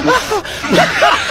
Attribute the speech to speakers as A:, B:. A: ハハハハ